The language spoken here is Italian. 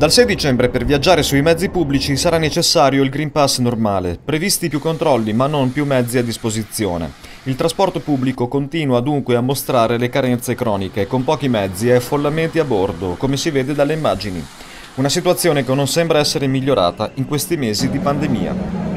Dal 6 dicembre per viaggiare sui mezzi pubblici sarà necessario il Green Pass normale, previsti più controlli ma non più mezzi a disposizione. Il trasporto pubblico continua dunque a mostrare le carenze croniche, con pochi mezzi e affollamenti a bordo, come si vede dalle immagini. Una situazione che non sembra essere migliorata in questi mesi di pandemia.